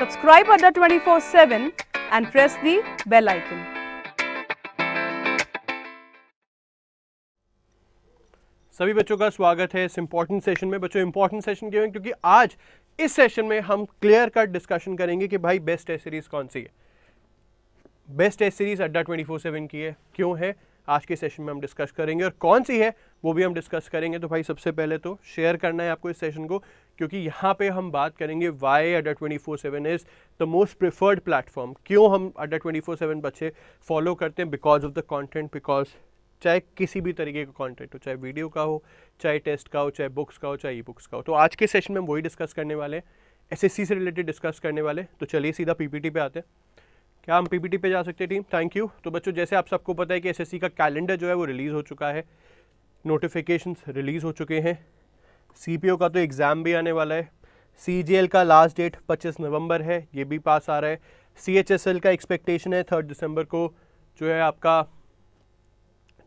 Subscribe Adda 24 7 and press the bell icon. सभी बच्चों का स्वागत है इस इंपॉर्टेंट सेशन में। बच्चों इंपॉर्टेंट सेशन क्यों है? क्योंकि आज इस सेशन में हम क्लियर कट डिस्कशन करेंगे कि भाई बेस्ट टेस्ट सीरीज़ कौन सी है। बेस्ट टेस्ट सीरीज़ अड्डा 24/7 की है। क्यों है? आज के सेशन में हम डिस्कस करेंगे और कौन सी है, वो भी हम डिस्कस करेंगे। तो भाई, सबसे पहले तो शेयर करना है आपको इस सेशन को। क्योंकि यहाँ पे हम बात करेंगे why Adda 24/7 is the most preferred platform क्यों हम अड्डा 24/7 बच्चे फॉलो करते हैं? Because of the content because चाहे किसी भी तरीके का कंटेंट हो, चाहे वीडियो का हो, चाहे टेस्ट का हो, चाहे बुक्स का हो, चाहे ई बुक्स का हो। तो आज के सेशन में हम वही डिस्कस करने वाले हैं। एसएससी से रिलेटेड डिस्कस करने वाले तो चलिए सीधा पीपीटी पे आते हैं। क्या हम पीपीटी पे जा सकते हैं टीम थैंक यू तो बच्चों, जैसे आप सबको पता है कि एसएससी का कैलेंडर जो है वो रिलीज़ हो चुका है। नोटिफिकेशन रिलीज़ हो चुके हैं। सीपीओ का तो एग्ज़ाम भी आने वाला है। सीजीएल का लास्ट डेट 25 नवंबर है, ये भी पास आ रहा है। सीएचएसएल का एक्सपेक्टेशन है थर्ड दिसंबर को, जो है आपका,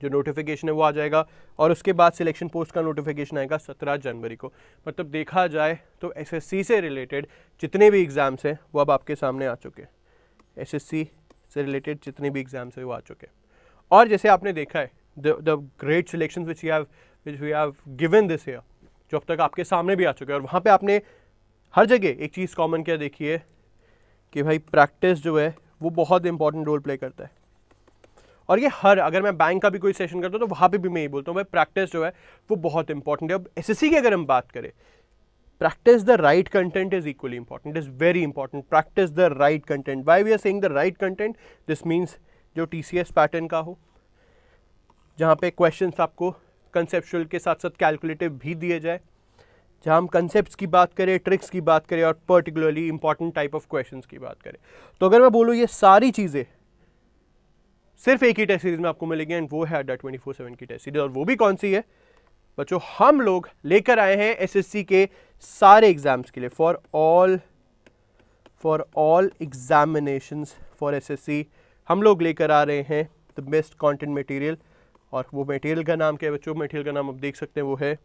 जो नोटिफिकेशन है वो आ जाएगा। और उसके बाद सिलेक्शन पोस्ट का नोटिफिकेशन आएगा सत्रह जनवरी को। मतलब देखा जाए तो एसएससी से रिलेटेड जितने भी एग्ज़ाम्स हैं, वो अब आपके सामने आ चुके हैं। एसएससी से रिलेटेड जितने भी एग्ज़ाम्स हैं, वो आ चुके हैं। और जैसे आपने देखा है the great selection which you have which we have given this year जो अब तक आपके सामने भी आ चुके हैं। और वहाँ पे आपने हर जगह एक चीज़ कॉमन क्या, देखी है कि भाई प्रैक्टिस जो है, वो बहुत इंपॉर्टेंट रोल प्ले करता है। और ये हर, अगर मैं बैंक का भी कोई सेशन करता हूँ तो वहाँ पे भी मैं ये बोलता हूँ, भाई प्रैक्टिस जो है, वो बहुत इंपॉर्टेंट है। अब एसएससी की अगर हम बात करें the right content is equally important it is very important practice the right content why we are saying the right content? This means जो TCS पैटर्न का हो, जहाँ पे क्वेश्चंस आपको कंसेप्चुअल के साथ साथ कैलकुलेटिव भी दिए जाए। जहाँ हम कंसेप्ट की बात करें ट्रिक्स की बात करें और particularly important type of question की बात करें। तो अगर मैं बोलूँ ये सारी चीज़ें, सिर्फ़ एक ही टेस्ट सीरीज़ में आपको मिलेगी एंड वो है अड्डा ट्वेंटी फोर सेवन की टेस्ट सीरीज़ और वो भी कौन सी है? बच्चों, हम लोग लेकर आए हैं एसएससी के सारे एग्ज़ाम्स के लिए for all for all examinations for SSC हम लोग लेकर आ रहे हैं द बेस्ट कंटेंट मटेरियल और वो मटेरियल का नाम क्या है बच्चों? मटेरियल का नाम आप देख सकते हैं, वो है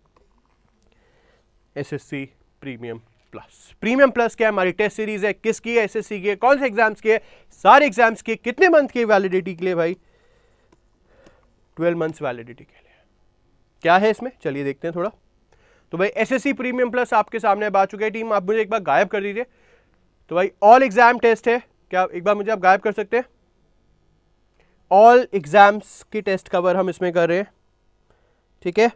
SSC premium plus premium plus क्या है? हमारी टेस्ट सीरीज़ है। किसकी है? एसएससी की है। कौन से एग्ज़ाम्स की है? सारे एग्ज़ाम्स के कितने मंथ की वैलिडिटी के लिए भाई? ट्वेल्व मंथ्स वैलिडिटी के लिए। क्या है इसमें? चलिए देखते हैं थोड़ा। तो भाई एसएससी प्रीमियम प्लस आपके सामने आ चुके हैं टीम आप मुझे एक बार गायब कर दीजिए। तो भाई ऑल एग्ज़ाम टेस्ट है। क्या एक बार मुझे आप गायब कर सकते हैं? ऑल एग्ज़ाम्स की टेस्ट कवर हम इसमें कर रहे हैं। ठीक है?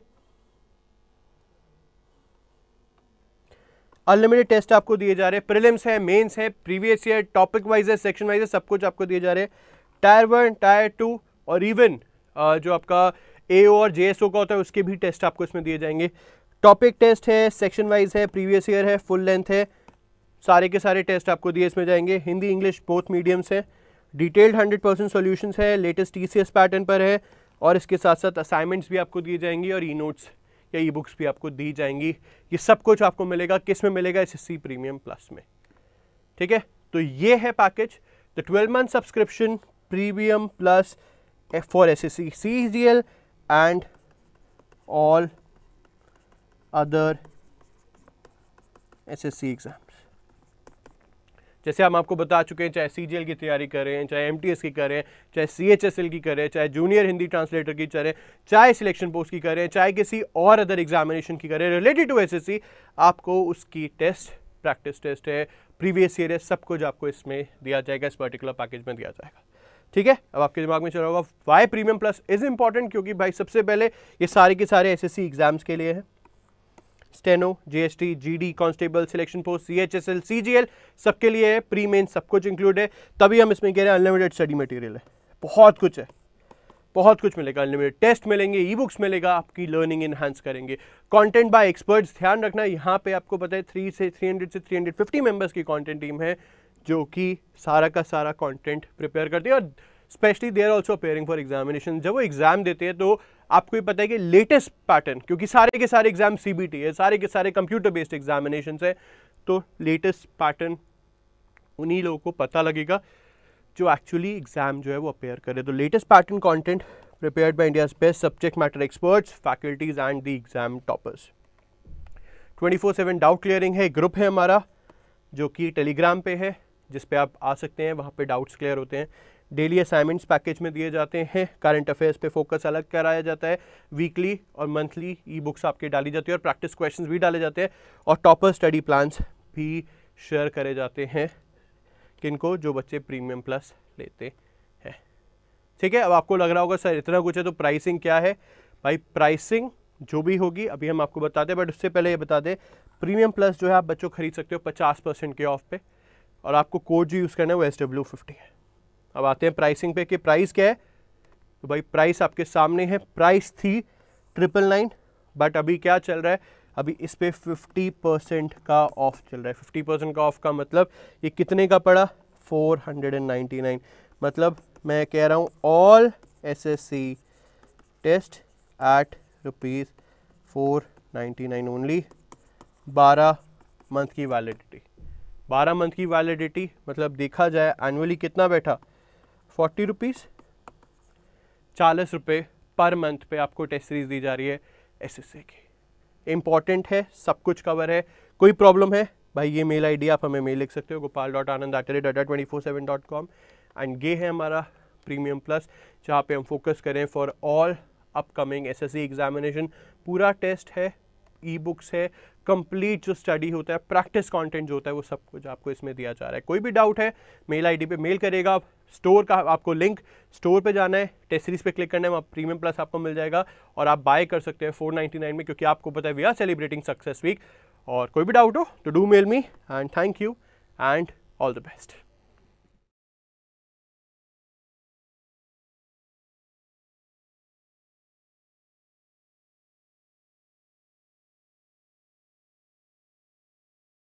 अनलिमिटेड टेस्ट आपको दिए जा रहे हैं। प्रिलिम्स है मेंस है प्रीवियस ईयर टॉपिक वाइज है सेक्शन वाइज है, सब कुछ आपको दिए जा रहे हैं। टायर वन टायर टू और इवन जो आपका एओ और जेएसओ का होता है, उसके भी टेस्ट आपको इसमें दिए जाएँगे। टॉपिक टेस्ट है सेक्शन वाइज है प्रीवियस ईयर है फुल लेंथ है, सारे के सारे टेस्ट आपको दिए इसमें जाएँगे। हिंदी इंग्लिश बोथ मीडियम्स है। डिटेल्ड हंड्रेड परसेंट सोल्यूशन है, लेटेस्ट टी पैटर्न पर है, और इसके साथ साथ असाइनमेंट्स भी आपको दी जाएँगी और ई नोट्स या ई बुक्स भी आपको दी जाएँगी। ये सब कुछ आपको मिलेगा, किसमें मिलेगा? एसएससी प्रीमियम प्लस में। ठीक है? तो ये है package the twelve month subscription premium plus for S S C C G L and all other SSC exams जैसे हम आपको बता चुके हैं, चाहे सीजीएल की तैयारी करें चाहे एमटीएस की करें चाहे सी एच की करें चाहे जूनियर हिंदी ट्रांसलेटर की करें चाहे सिलेक्शन पोस्ट की करें चाहे किसी और अदर एग्जामिनेशन की करें रिलेटेड टू एसएससी आपको उसकी टेस्ट प्रैक्टिस टेस्ट है प्रीवियस ईयर है, सब कुछ आपको इसमें दिया जाएगा, इस पर्टिकुलर पैकेज में दिया जाएगा। ठीक है? अब आपके दिमाग में चल रहा होगा why premium plus is important क्योंकि भाई, सबसे पहले ये सारे के सारे एसएससी एग्ज़ाम्स के लिए है। Steno GST GD constable selection post CHSL CGL सबके लिए है प्री मेन सब कुछ इंक्लूड है। तभी हम इसमें कह रहे हैं अनलिमिटेड स्टडी मटेरियल है। बहुत कुछ है। बहुत कुछ मिलेगा अनलिमिटेड टेस्ट मिलेंगे ई बुक्स मिलेगा, आपकी लर्निंग इनहांस करेंगे। कंटेंट बाय एक्सपर्ट्स ध्यान रखना, यहाँ पे आपको पता है थ्री से थ्री हंड्रेड से थ्री हंड्रेड फिफ्टी मेंबर्स की कंटेंट टीम है, जो कि सारा का सारा कंटेंट प्रिपेयर करती है। और specially they are also appearing for examination जब वो एग्ज़ाम देते हैं तो आपको ये पता है कि लेटेस्ट पैटर्न क्योंकि सारे के सारे एग्ज़ाम सीबीटी है, सारे के सारे कंप्यूटर बेस्ड एग्जामिनेशन है तो लेटेस्ट पैटर्न उन्हीं लोगों को पता लगेगा जो एक्चुअली एग्ज़ाम जो है वो अपेयर करे तो latest pattern content prepared by India best subject matter experts faculties and the exam toppers 24/7 doubt clearing है ग्रुप है हमारा, जो कि टेलीग्राम पे है, जिस पे आप आ सकते हैं, वहाँ पे डाउट्स क्लियर होते हैं। डेली असाइनमेंट्स पैकेज में दिए जाते हैं। करंट अफेयर्स पे फोकस अलग कराया जाता है। वीकली और मंथली ई बुक्स आपके डाली जाती है और प्रैक्टिस क्वेश्चंस भी डाले जाते हैं और टॉपर स्टडी प्लान्स भी शेयर करे जाते हैं किनको? जो बच्चे प्रीमियम प्लस लेते हैं। ठीक है, अब आपको लग रहा होगा, सर, इतना कुछ है तो प्राइसिंग क्या है? भाई प्राइसिंग जो भी होगी, अभी हम आपको बताते हैं बट उससे पहले ये बता दें प्रीमियम प्लस जो है आप बच्चों खरीद सकते हो पचास परसेंट के ऑफ़ पे और आपको कोड जो यूज़ करना है वो एस डब्ल्यू फिफ्टी है। अब आते हैं प्राइसिंग पे कि प्राइस क्या है? तो भाई प्राइस आपके सामने है। प्राइस थी ट्रिपल नाइन बट अभी क्या चल रहा है? अभी इस पर फिफ्टी परसेंट का ऑफ़ चल रहा है। फिफ्टी परसेंट का ऑफ़ का मतलब ये कितने का पड़ा? Four hundred and ninety nine मतलब मैं कह रहा हूँ all S S C test at rupees four ninety nine only बारह मंथ की वैलिडिटी बारह मंथ की वैलिडिटी मतलब देखा जाए एनुअली कितना बैठा? फोर्टी रुपीज़ चालीस रुपये पर मंथ पे आपको टेस्ट सीरीज़ दी जा रही है एस एस की। इंपॉर्टेंट है, सब कुछ कवर है। कोई प्रॉब्लम है? भाई, ये मेल आईडी आप हमें मेल लिख सकते हो, Gopal dot Anand at Adda twenty four seven dot com and ये है हमारा प्रीमियम प्लस, जहाँ पे हम फोकस करें for all upcoming S S C examination पूरा टेस्ट है ई बुक्स है कंप्लीट जो स्टडी होता है प्रैक्टिस कंटेंट जो होता है, वो सब कुछ आपको इसमें दिया जा रहा है। कोई भी डाउट है, मेल आईडी पे मेल करेगा स्टोर का आपको लिंक स्टोर पे जाना है टेस्ट सीरीज़ पे क्लिक करना है, वहाँ प्रीमियम प्लस आपको मिल जाएगा और आप बाय कर सकते हैं 499 में क्योंकि आपको पता है we are celebrating success week और कोई भी डाउट हो तो do mail me and thank you and all the best